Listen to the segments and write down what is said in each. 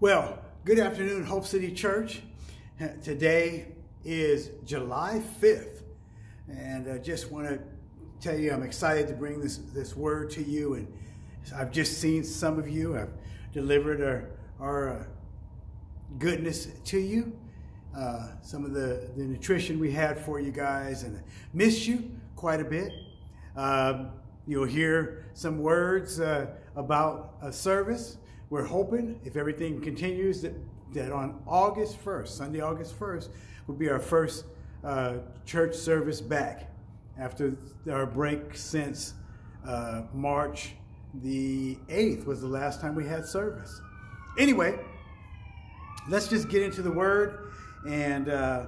Well, good afternoon, Hope City Church. Today is July 5th, and I just want to tell you I'm excited to bring this, this word to you. And I've just seen some of you, I've delivered our, our uh, goodness to you, uh, some of the, the nutrition we had for you guys, and I miss you quite a bit. Um, you'll hear some words uh, about a service we're hoping, if everything continues, that, that on August 1st, Sunday, August 1st, will be our first uh, church service back after our break since uh, March the 8th was the last time we had service. Anyway, let's just get into the word and uh,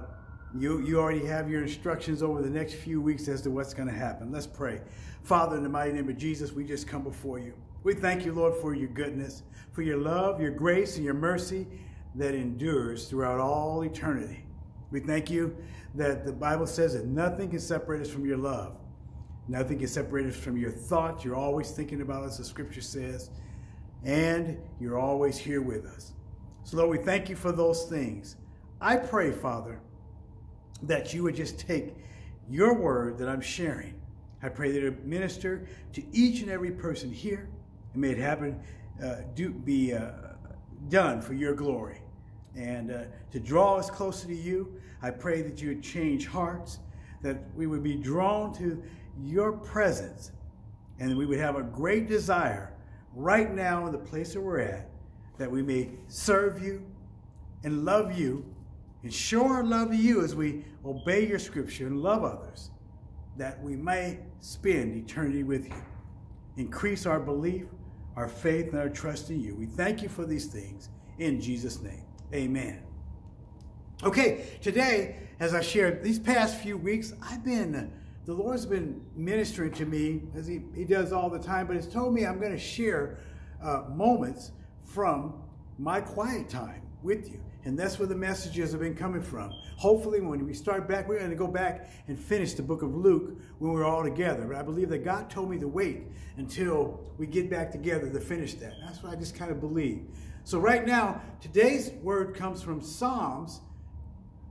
you, you already have your instructions over the next few weeks as to what's going to happen. Let's pray. Father, in the mighty name of Jesus, we just come before you. We thank you, Lord, for your goodness, for your love, your grace, and your mercy that endures throughout all eternity. We thank you that the Bible says that nothing can separate us from your love. Nothing can separate us from your thoughts. You're always thinking about us, the scripture says, and you're always here with us. So, Lord, we thank you for those things. I pray, Father, that you would just take your word that I'm sharing. I pray that it minister to each and every person here and may it happen, uh, do, be uh, done for your glory. And uh, to draw us closer to you, I pray that you would change hearts, that we would be drawn to your presence, and we would have a great desire right now in the place that we're at, that we may serve you and love you and show our love to you as we obey your scripture and love others, that we may spend eternity with you. Increase our belief, our faith and our trust in you. We thank you for these things in Jesus' name. Amen. Okay, today, as I shared these past few weeks, I've been, the Lord's been ministering to me as He, he does all the time, but He's told me I'm going to share uh, moments from my quiet time with you. And that's where the messages have been coming from. Hopefully, when we start back, we're going to go back and finish the book of Luke when we're all together. But I believe that God told me to wait until we get back together to finish that. That's what I just kind of believe. So, right now, today's word comes from Psalms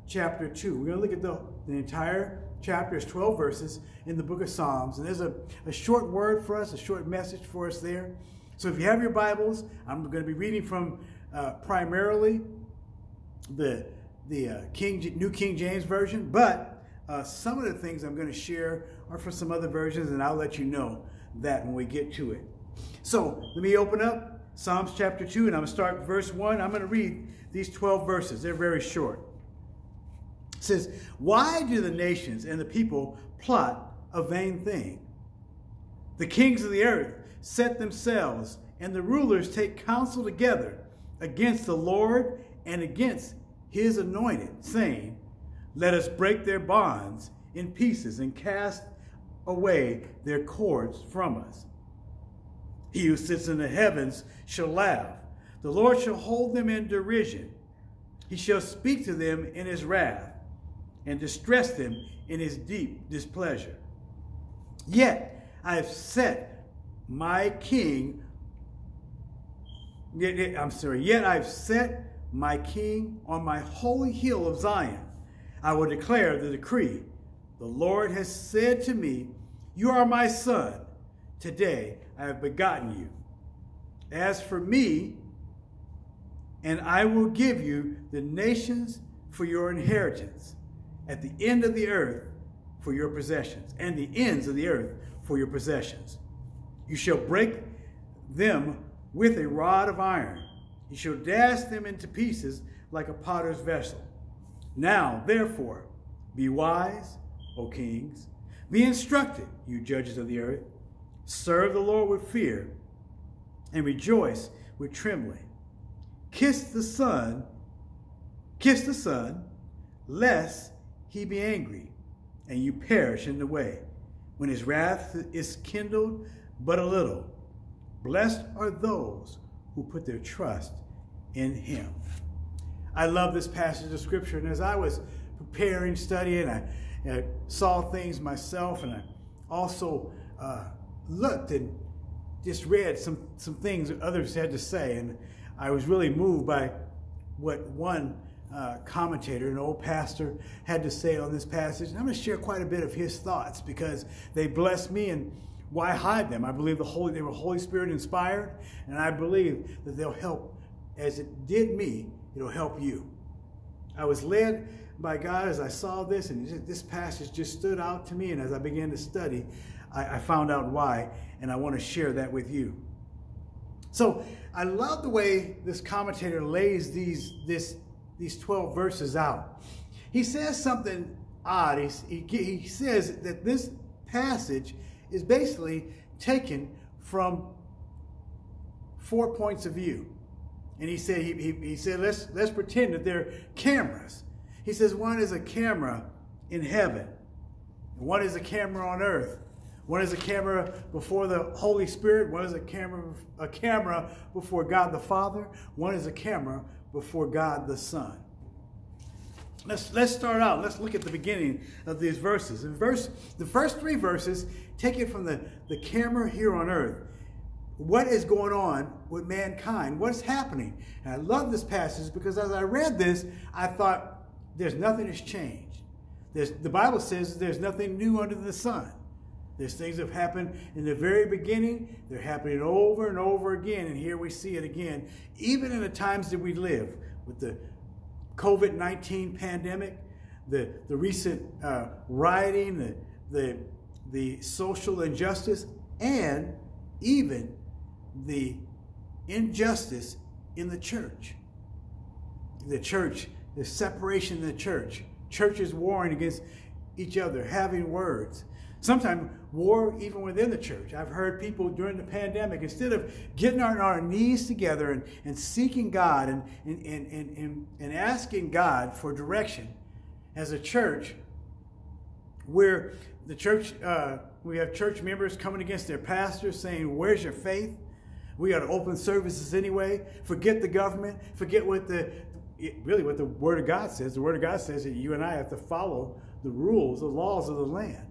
chapter 2. We're going to look at the, the entire chapter, it's 12 verses in the book of Psalms. And there's a, a short word for us, a short message for us there. So, if you have your Bibles, I'm going to be reading from uh, primarily the the uh, King New King James version, but uh, some of the things I'm going to share are for some other versions, and I'll let you know that when we get to it. So let me open up Psalms chapter 2, and I'm going to start verse 1. I'm going to read these 12 verses. They're very short. It says, Why do the nations and the people plot a vain thing? The kings of the earth set themselves, and the rulers take counsel together against the Lord and against his anointed, saying, Let us break their bonds in pieces and cast away their cords from us. He who sits in the heavens shall laugh. The Lord shall hold them in derision. He shall speak to them in his wrath and distress them in his deep displeasure. Yet I have set my king, I'm sorry, yet I've set my king on my holy hill of Zion. I will declare the decree. The Lord has said to me, You are my son. Today I have begotten you. As for me, and I will give you the nations for your inheritance, at the end of the earth for your possessions, and the ends of the earth for your possessions. You shall break them with a rod of iron he shall dash them into pieces like a potter's vessel. Now, therefore, be wise, O kings. Be instructed, you judges of the earth. Serve the Lord with fear and rejoice with trembling. Kiss the Son, kiss the Son, lest he be angry and you perish in the way, when his wrath is kindled but a little. Blessed are those who put their trust in him. I love this passage of scripture, and as I was preparing, studying, I, I saw things myself, and I also uh, looked and just read some, some things that others had to say. And I was really moved by what one uh, commentator, an old pastor, had to say on this passage. And I'm going to share quite a bit of his thoughts because they blessed me and why hide them? I believe the Holy, they were Holy Spirit inspired, and I believe that they'll help, as it did me, it'll help you. I was led by God as I saw this, and this passage just stood out to me. And as I began to study, I, I found out why, and I want to share that with you. So I love the way this commentator lays these this these 12 verses out. He says something odd. He, he, he says that this passage is basically taken from four points of view. And he said, he, he, he said, let's, let's pretend that they're cameras. He says one is a camera in heaven. One is a camera on earth. One is a camera before the Holy Spirit. One is a camera, a camera before God the Father. One is a camera before God the Son. Let's, let's start out. Let's look at the beginning of these verses. In verse, the first three verses take it from the, the camera here on earth. What is going on with mankind? What's happening? And I love this passage because as I read this, I thought there's nothing that's changed. There's, the Bible says there's nothing new under the sun. There's things that have happened in the very beginning. They're happening over and over again. And here we see it again, even in the times that we live with the COVID 19 pandemic, the, the recent uh, rioting, the, the, the social injustice, and even the injustice in the church. The church, the separation in the church, churches warring against each other, having words. Sometimes war even within the church. I've heard people during the pandemic, instead of getting on our knees together and, and seeking God and, and, and, and, and asking God for direction as a church, where the church, uh, we have church members coming against their pastors saying, Where's your faith? We got to open services anyway. Forget the government. Forget what the, really what the Word of God says. The Word of God says that you and I have to follow the rules, the laws of the land.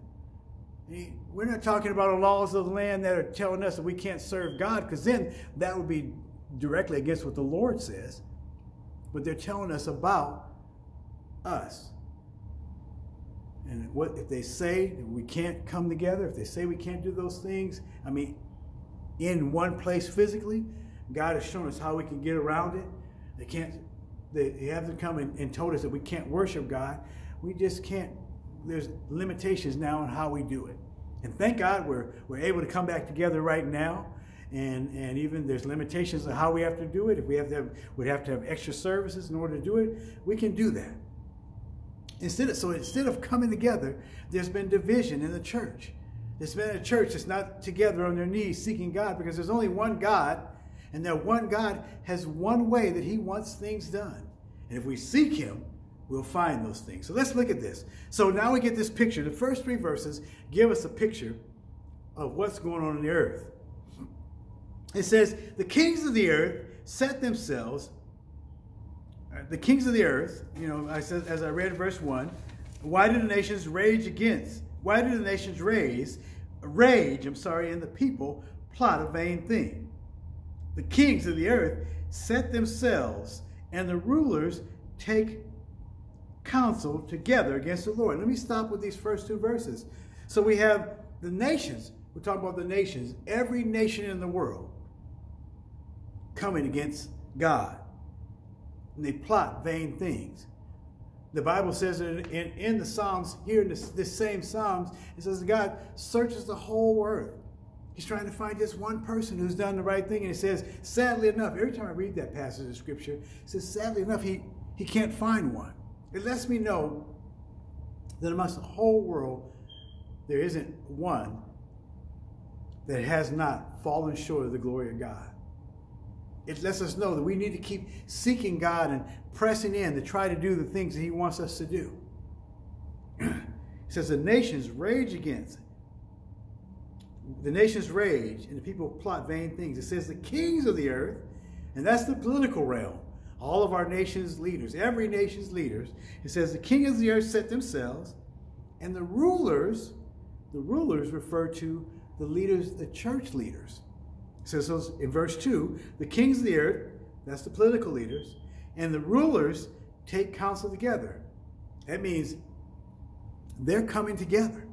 We're not talking about the laws of the land that are telling us that we can't serve God, because then that would be directly against what the Lord says. But they're telling us about us. And what if they say we can't come together, if they say we can't do those things, I mean, in one place physically, God has shown us how we can get around it. They can't, they, haven't come and, and told us that we can't worship God. We just can't there's limitations now on how we do it. And thank God we're, we're able to come back together right now. And, and even there's limitations on how we have to do it. If we have to have, we'd have to have extra services in order to do it, we can do that. Instead of, so instead of coming together, there's been division in the church. There's been a church that's not together on their knees seeking God because there's only one God, and that one God has one way that He wants things done. And if we seek Him, we'll find those things. So let's look at this. So now we get this picture. The first three verses give us a picture of what's going on in the earth. It says, The kings of the earth set themselves, uh, the kings of the earth, you know, I said, as I read verse 1, why do the nations rage against? Why do the nations raise, rage, I'm sorry, and the people plot a vain thing? The kings of the earth set themselves, and the rulers take counsel together against the Lord. Let me stop with these first two verses. So we have the nations. We're talking about the nations. Every nation in the world coming against God. And they plot vain things. The Bible says in, in, in the Psalms, here in this, this same Psalms, it says God searches the whole earth. He's trying to find just one person who's done the right thing. And it says, sadly enough, every time I read that passage of scripture, it says, sadly enough, he, he can't find one. It lets me know that amongst the whole world, there isn't one that has not fallen short of the glory of God. It lets us know that we need to keep seeking God and pressing in to try to do the things that He wants us to do. it says, The nations rage against. The nations rage and the people plot vain things. It says, The kings of the earth, and that's the political realm all of our nation's leaders, every nation's leaders. It says the king of the earth set themselves, and the rulers, the rulers refer to the leaders, the church leaders. It says so in verse 2, the kings of the earth that's the political leaders, and the rulers take counsel together. That means they're coming together.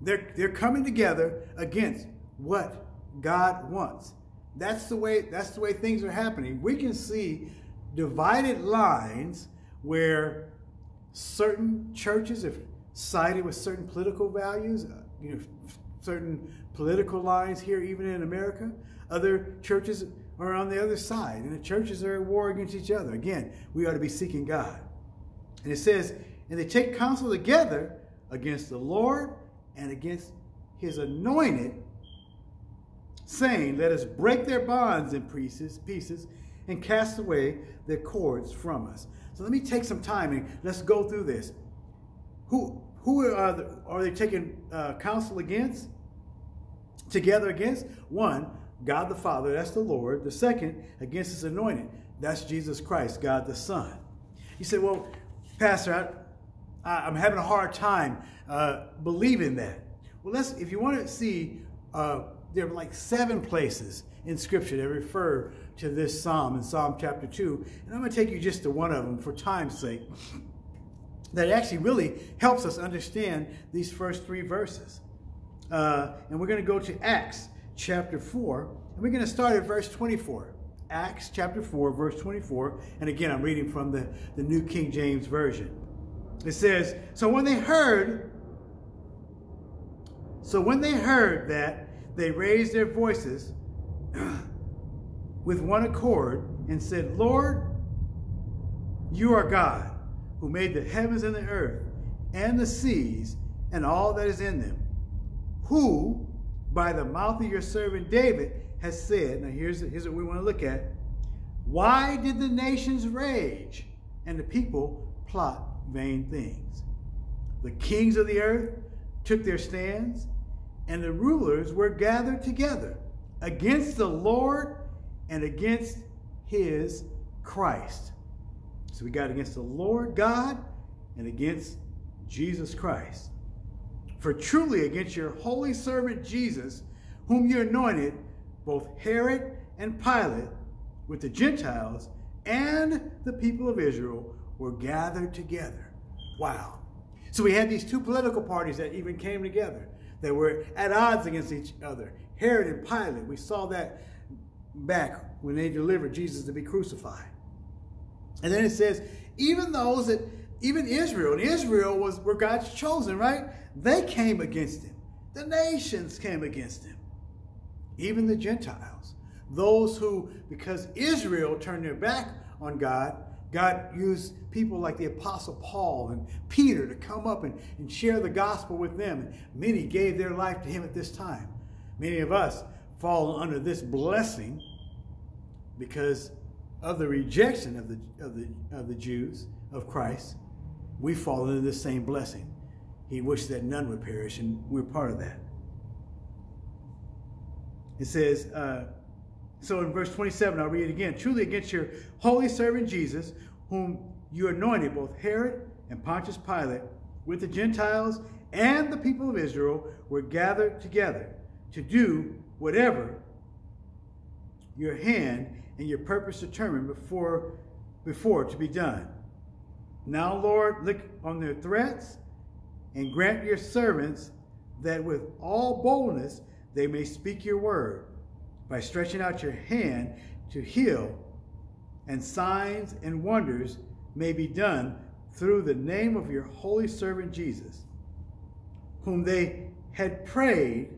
They're, they're coming together against what God wants. That's the way that's the way things are happening. We can see divided lines where certain churches have sided with certain political values, uh, you know, certain political lines here, even in America. Other churches are on the other side, and the churches are at war against each other. Again, we ought to be seeking God. And it says, and they take counsel together against the Lord and against his anointed, saying, Let us break their bonds in pieces, pieces and cast away their cords from us. So let me take some time and let's go through this. Who, who are, the, are they taking uh, counsel against? Together against? One, God the Father, that's the Lord. The second, against his anointed, that's Jesus Christ, God the Son. You say, well, Pastor, I, am having a hard time uh, believing that. Well, let's, if you want to see, uh, there are like seven places in Scripture that refer to this psalm in Psalm chapter 2. And I'm going to take you just to one of them for time's sake. That actually really helps us understand these first three verses. Uh, and we're going to go to Acts chapter 4, and we're going to start at verse 24. Acts chapter 4, verse 24. And again, I'm reading from the, the New King James Version. It says, So when they heard, so when they heard that, they raised their voices with one accord and said, Lord, you are God, who made the heavens and the earth, and the seas, and all that is in them, who, by the mouth of your servant David, has said, now here's, here's what we want to look at. Why did the nations rage and the people plot vain things? The kings of the earth took their stands, and the rulers were gathered together against the Lord and against his Christ. So we got against the Lord God and against Jesus Christ. For truly against your holy servant Jesus, whom you anointed, both Herod and Pilate, with the Gentiles and the people of Israel, were gathered together. Wow. So we had these two political parties that even came together, that were at odds against each other. Herod and Pilate. We saw that back when they delivered Jesus to be crucified. And then it says, even those that, even Israel, and Israel was were God's chosen, right? They came against him. The nations came against him even the Gentiles. Those who, because Israel turned their back on God, God used people like the Apostle Paul and Peter to come up and, and share the gospel with them. And many gave their life to him at this time. Many of us fall under this blessing because of the rejection of the, of the, of the Jews, of Christ. We fall under the same blessing. He wished that none would perish, and we're part of that. It says, uh, so in verse 27, I'll read it again. Truly against your holy servant Jesus, whom you anointed, both Herod and Pontius Pilate, with the Gentiles and the people of Israel, were gathered together to do whatever your hand and your purpose determined before, before to be done. Now, Lord, look on their threats and grant your servants that with all boldness they may speak your word by stretching out your hand to heal, and signs and wonders may be done through the name of your holy servant Jesus, whom they had prayed,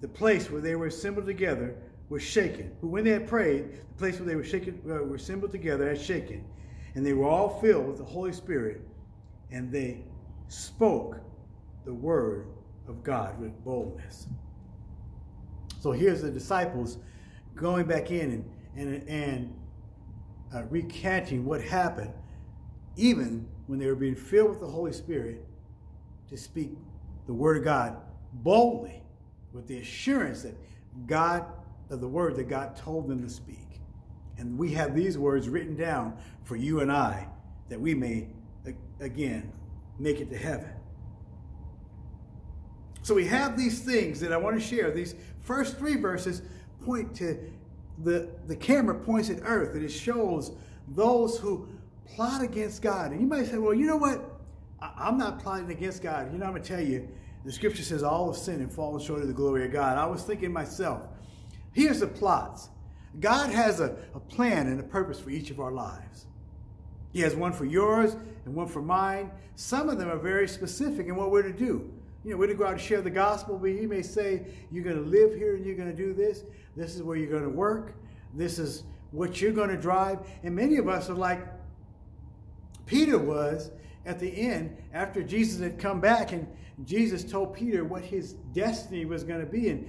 the place where they were assembled together was shaken. Who, when they had prayed, the place where they were shaken, uh, were assembled together had shaken, and they were all filled with the Holy Spirit, and they spoke the word of God with boldness. So here's the disciples going back in and, and, and uh, recanting what happened, even when they were being filled with the Holy Spirit to speak the word of God boldly with the assurance that God, of the word that God told them to speak. And we have these words written down for you and I that we may, again, make it to heaven. So we have these things that I want to share. These first three verses point to the, the camera points at earth and it shows those who plot against God. And you might say, well, you know what? I, am not plotting against God. You know, I'm going to tell you, the scripture says all of sin and fallen short of the glory of God. I was thinking myself, here's the plots. God has a, a plan and a purpose for each of our lives. He has one for yours and one for mine. Some of them are very specific in what we're to do. You know, we're to go out and share the gospel, but he may say, you're going to live here and you're going to do this. This is where you're going to work. This is what you're going to drive. And many of us are like Peter was at the end after Jesus had come back and Jesus told Peter what his destiny was going to be. And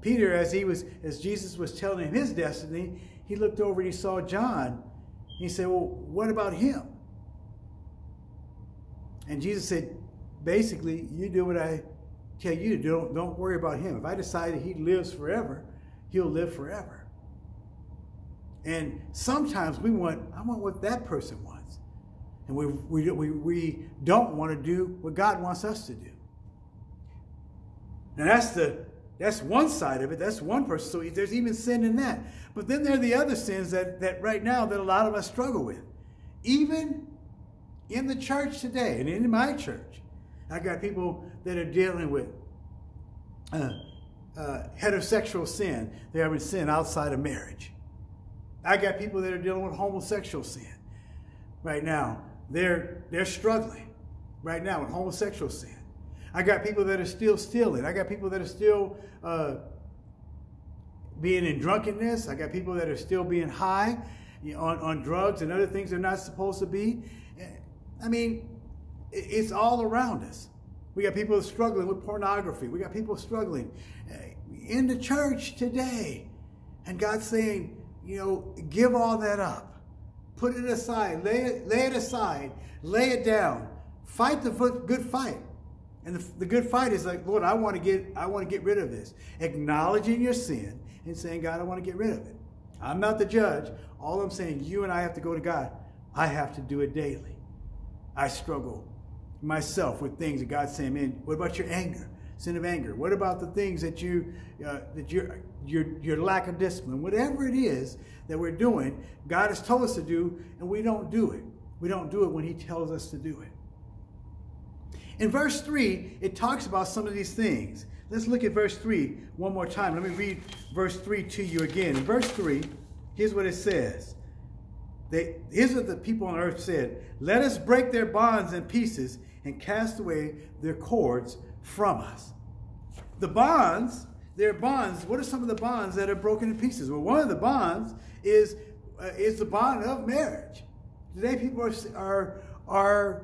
Peter, as he was, as Jesus was telling him his destiny, he looked over and he saw John. He said, Well, what about him? And Jesus said, basically, you do what I tell you to do. Don't, don't worry about him. If I decide that he lives forever, he'll live forever. And sometimes we want, I want what that person wants. And we, we, we, we don't want to do what God wants us to do. Now that's the that's one side of it. That's one person. So there's even sin in that. But then there are the other sins that, that right now that a lot of us struggle with. Even in the church today and in my church, I got people that are dealing with uh, uh, heterosexual sin. They are in sin outside of marriage. I got people that are dealing with homosexual sin right now. They're they're struggling right now with homosexual sin. I got people that are still stealing. I got people that are still uh, being in drunkenness. I got people that are still being high on, on drugs and other things they're not supposed to be. I mean, it's all around us. We got people struggling with pornography. We got people struggling uh, in the church today. And God's saying, you know, give all that up. Put it aside. Lay it, lay it aside. Lay it down. Fight the good fight. And the, the good fight is like, Lord, I want to get I want to get rid of this. Acknowledging your sin and saying, God, I want to get rid of it. I'm not the judge. All I'm saying, you and I have to go to God. I have to do it daily. I struggle myself with things that God's saying, man, what about your anger? Sin of anger. What about the things that you uh, that your your your lack of discipline? Whatever it is that we're doing, God has told us to do, and we don't do it. We don't do it when He tells us to do it. In verse 3, it talks about some of these things. Let's look at verse 3 one more time. Let me read verse 3 to you again. In verse 3, here's what it says. They, here's what the people on earth said Let us break their bonds in pieces and cast away their cords from us. The bonds, their bonds, what are some of the bonds that are broken in pieces? Well, one of the bonds is, uh, is the bond of marriage. Today, people are, are, are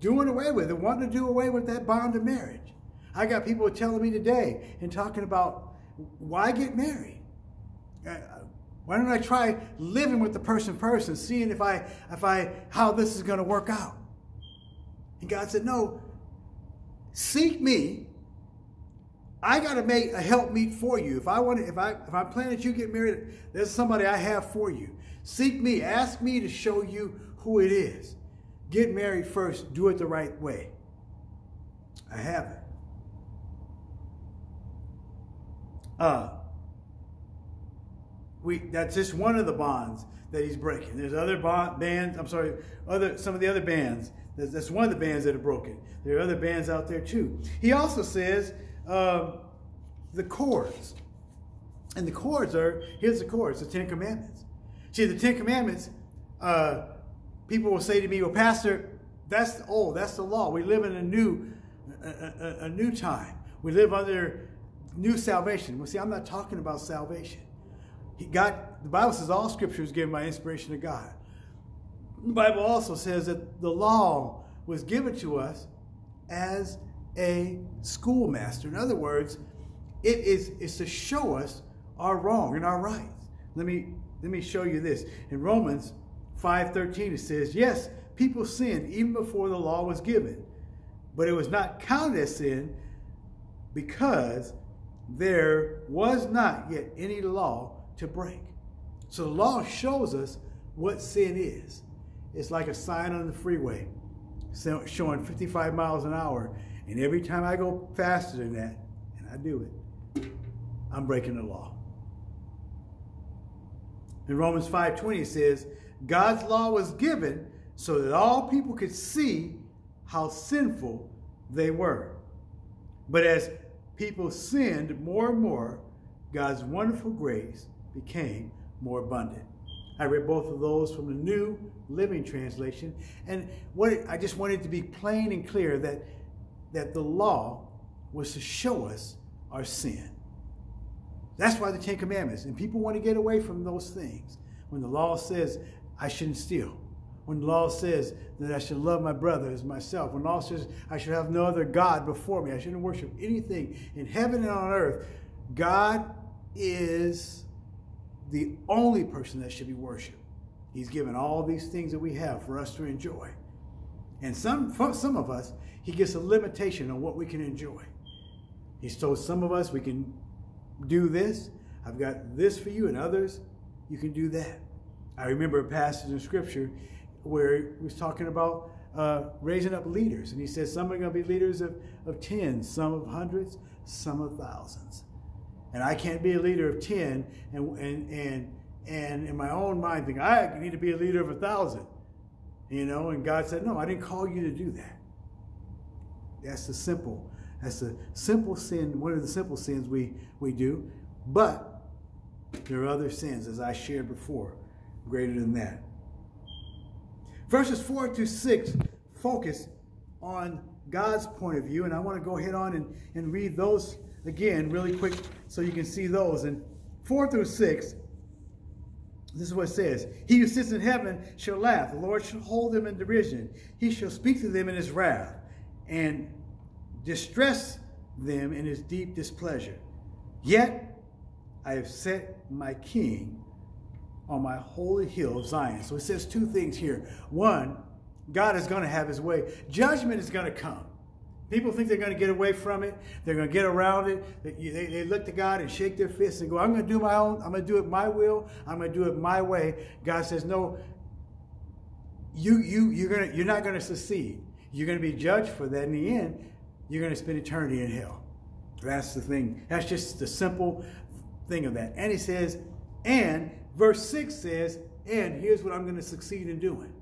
doing away with it, wanting to do away with that bond of marriage. I got people telling me today and talking about why get married? Uh, why don't I try living with the person first and seeing if I, if I, how this is going to work out? And God said, no, seek me. I got to make a help meet for you. If I want to, if I, if I plan that you get married, there's somebody I have for you. Seek me. Ask me to show you who it is. Get married first. Do it the right way. I haven't. Uh, we that's just one of the bonds that he's breaking. There's other bond, bands. I'm sorry, other some of the other bands. That's, one of the bands that are broken. There are other bands out there too. He also says um, the cords. and the cords are here's the cords, the Ten Commandments. See, the Ten Commandments. Uh, people will say to me, "Well, Pastor, that's old. That's the law. We live in a new, a, a, a new time. We live under new salvation." Well, see, I'm not talking about salvation. He got the Bible says all scripture is given by inspiration of God. The Bible also says that the law was given to us as a schoolmaster. In other words, it is is to show us our wrong and our rights. Let me let me show you this. In Romans 5:13 it says, "Yes, people sinned even before the law was given, but it was not counted as sin because there was not yet any law to break. So the law shows us what sin is. It's like a sign on the freeway showing 55 miles an hour. And every time I go faster than that, and I do it, I'm breaking the law. In Romans 5:20 it says, God's law was given so that all people could see how sinful they were. But as people sinned more and more, God's wonderful grace became more abundant. I read both of those from the New Living Translation, and what I just wanted to be plain and clear that that the law was to show us our sin. That's why the Ten Commandments, and people want to get away from those things. When the law says I shouldn't steal, when the law says that I should love my brother as myself, when the law says I should have no other God before me, I shouldn't worship anything in heaven and on earth, God is the only person that should be worshiped. He's given all these things that we have for us to enjoy. And some, for some of us, he gives a limitation on what we can enjoy. He's told some of us we can do this. I've got this for you, and others, you can do that. I remember a passage in scripture where he was talking about uh, raising up leaders. And he says some are going to be leaders of, of tens, some of hundreds, some of thousands. And I can't be a leader of 10 and, and, and, and in my own mind think, I need to be a leader of a thousand. You know, and God said, no, I didn't call you to do that. That's the simple, that's the simple sin, one of the simple sins we, we do. But there are other sins, as I shared before, greater than that. Verses 4 to 6 focus on God's point of view, and I want to go ahead on and, and read those again really quick so you can see those. And 4 through 6, this is what it says. He who sits in heaven shall laugh. The Lord shall hold them in derision. He shall speak to them in his wrath and distress them in his deep displeasure. Yet I have set my king on my holy hill of Zion. So it says two things here. One, God is going to have his way. Judgment is going to come. People think they're going to get away from it. They're going to get around it. They, they, look to God and shake their fists and go, I'm going to do my own. I'm going to do it my will. I'm going to do it my way. God says, no, you, you, you're, gonna, you're not going to succeed. You're going to be judged for that. In the end, you're going to spend eternity in hell. That's the thing. That's just the simple thing of that. And he says, and verse 6 says, and here's what I'm going to succeed in doing.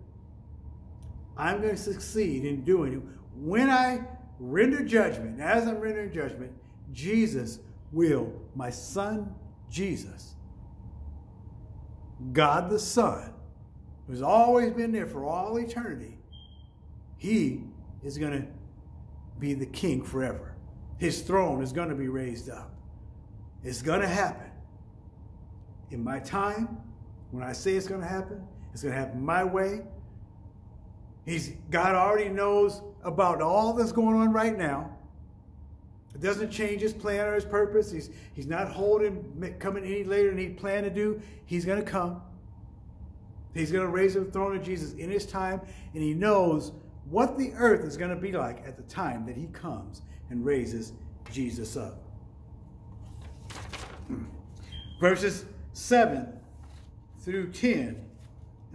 I'm going to succeed in doing when I render judgment. As I'm rendering judgment, Jesus will, my son Jesus, God the Son, who's always been there for all eternity, he is going to be the king forever. His throne is going to be raised up. It's going to happen. In my time, when I say it's going to happen, it's going to happen my way. He's God already knows about all that's going on right now. It doesn't change his plan or his purpose. He's, he's not holding, coming any later than he planned to do. He's going to come. He's going to raise the throne of Jesus in his time, and he knows what the earth is going to be like at the time that he comes and raises Jesus up. Verses 7 through 10.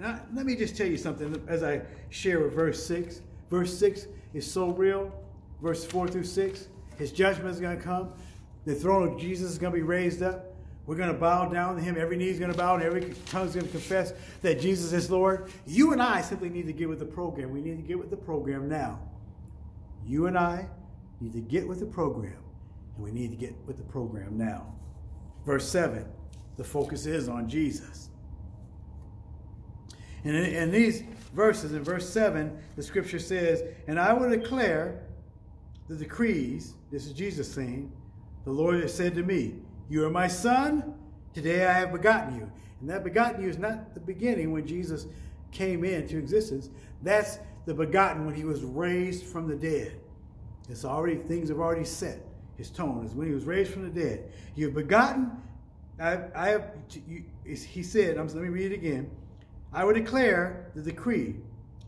I, let me just tell you something as I share with verse 6. Verse 6 is so real. Verse 4 through 6, his judgment is going to come. The throne of Jesus is going to be raised up. We're going to bow down to him. Every knee is going to bow and every tongue is going to confess that Jesus is Lord. You and I simply need to get with the program. We need to get with the program now. You and I need to get with the program. And we need to get with the program now. Verse 7, the focus is on Jesus. And in, in these verses, in verse 7, the scripture says, And I will declare the decrees, this is Jesus saying, the Lord has said to me, You are my son, today I have begotten you. And that begotten you is not the beginning when Jesus came into existence. That's the begotten when he was raised from the dead. It's already, things have already set. His tone is when he was raised from the dead. You have begotten, I, I have, you, he said, I'm, let me read it again. I will declare the decree.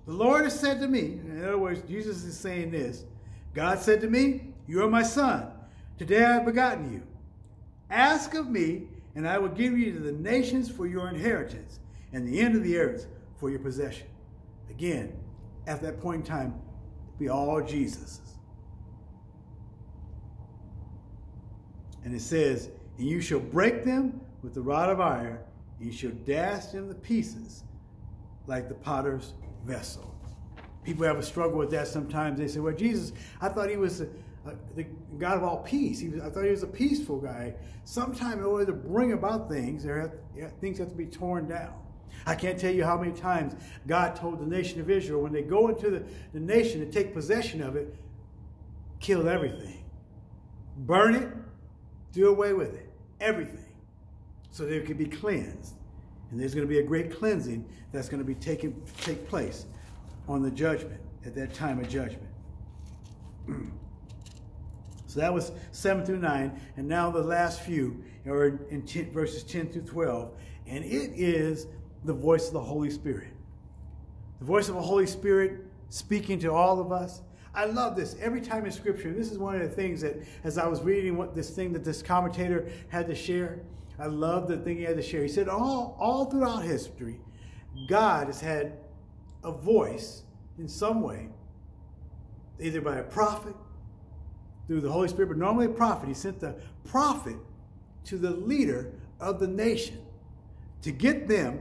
The Lord has said to me, in other words, Jesus is saying this God said to me, You are my son. Today I have begotten you. Ask of me, and I will give you to the nations for your inheritance, and the end of the earth for your possession. Again, at that point in time, be all Jesus. And it says, And you shall break them with the rod of iron, and you shall dash them to pieces like the potter's vessel. People have a struggle with that sometimes. They say, well, Jesus, I thought he was a, a, the God of all peace. He was, I thought he was a peaceful guy. Sometimes in order to bring about things, there have, things have to be torn down. I can't tell you how many times God told the nation of Israel when they go into the, the nation to take possession of it, kill everything. Burn it, do away with it, everything. So they could be cleansed. And there's going to be a great cleansing that's going to be taking take place on the judgment, at that time of judgment. so that was 7 through 9. And now the last few are in 10, verses 10 through 12. And it is the voice of the Holy Spirit. The voice of the Holy Spirit speaking to all of us. I love this every time in Scripture. This is one of the things that, as I was reading what this thing that this commentator had to share, I love the thing he had to share. He said, all, all throughout history, God has had a voice in some way, either by a prophet, through the Holy Spirit, but normally a prophet. He sent the prophet to the leader of the nation to get them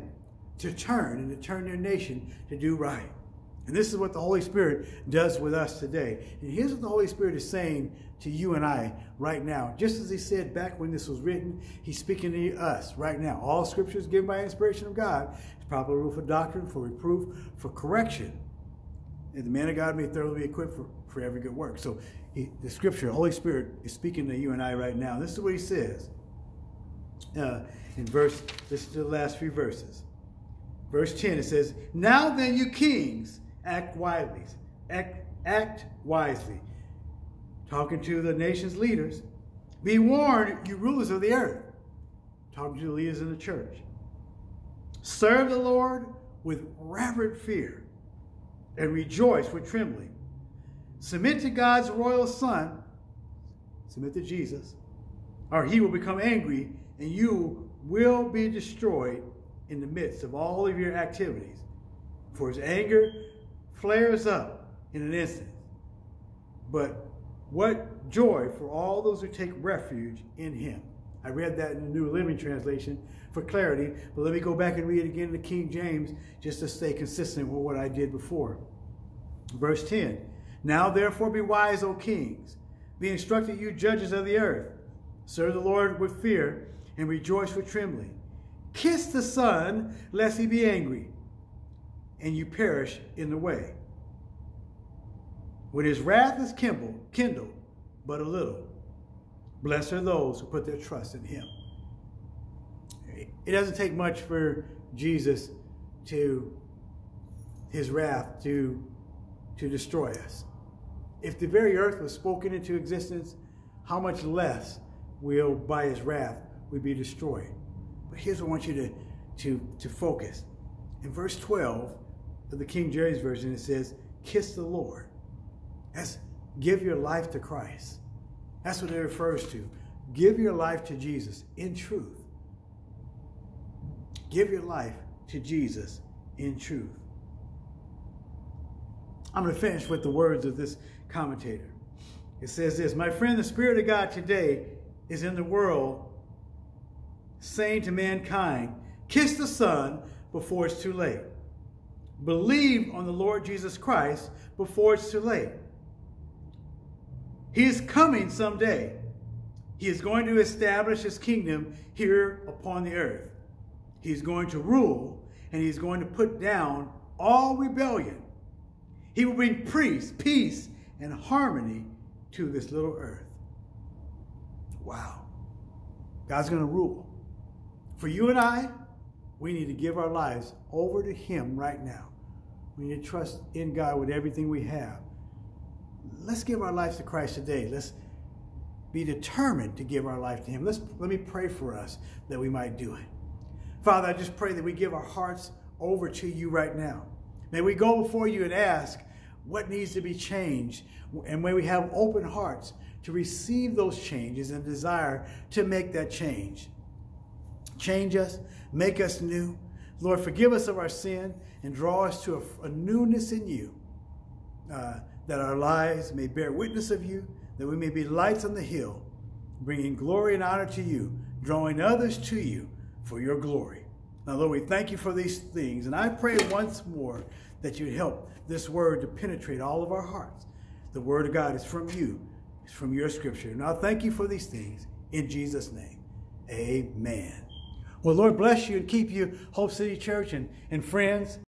to turn and to turn their nation to do right. And this is what the Holy Spirit does with us today. And here's what the Holy Spirit is saying to you and I right now. Just as he said back when this was written, he's speaking to us right now. All scripture is given by inspiration of God. It's proper rule for doctrine, for reproof, for correction. And the man of God may thoroughly be equipped for, for every good work. So he, the scripture, the Holy Spirit is speaking to you and I right now. This is what he says. Uh, in verse, this is the last few verses. Verse 10, it says, Now then, you kings, act wisely. Act, act wisely. Talking to the nation's leaders. Be warned, you rulers of the earth. Talking to the leaders in the church. Serve the Lord with reverent fear and rejoice with trembling. Submit to God's royal Son, submit to Jesus, or he will become angry and you will be destroyed in the midst of all of your activities. For his anger flares up in an instant. But what joy for all those who take refuge in him. I read that in the New Living Translation for clarity, but let me go back and read it again in the King James just to stay consistent with what I did before. Verse 10 Now therefore be wise, O kings, be instructed, you judges of the earth. Serve the Lord with fear and rejoice with trembling. Kiss the Son, lest he be angry, and you perish in the way. When his wrath is kindled, kindled but a little, blessed are those who put their trust in him. It doesn't take much for Jesus to, his wrath to, to destroy us. If the very earth was spoken into existence, how much less will, by his wrath, we be destroyed? But here's what I want you to, to, to focus. In verse 12 of the King James Version, it says, Kiss the Lord. That's give your life to Christ. That's what it refers to. Give your life to Jesus in truth. Give your life to Jesus in truth. I'm going to finish with the words of this commentator. It says this My friend, the Spirit of God today is in the world saying to mankind, kiss the Son before it's too late. Believe on the Lord Jesus Christ before it's too late. He is coming someday. He is going to establish his kingdom here upon the earth. He's going to rule and he's going to put down all rebellion. He will bring peace, peace, and harmony to this little earth. Wow. God's going to rule. For you and I, we need to give our lives over to Him right now. Need to trust in God with everything we have. Let's give our lives to Christ today. Let's be determined to give our life to Him. Let's, let me pray for us that we might do it. Father, I just pray that we give our hearts over to you right now. May we go before you and ask what needs to be changed. And may we have open hearts to receive those changes and desire to make that change. Change us, make us new. Lord, forgive us of our sin and draw us to a, a newness in you, uh, that our lives may bear witness of you, that we may be lights on the hill, bringing glory and honor to you, drawing others to you for your glory. Now, Lord, we thank you for these things. And I pray once more that you help this word to penetrate all of our hearts. The word of God is from you, it's from your scripture. And I thank you for these things. In Jesus' name, amen. Well, Lord bless you and keep you, Hope City Church and, and friends.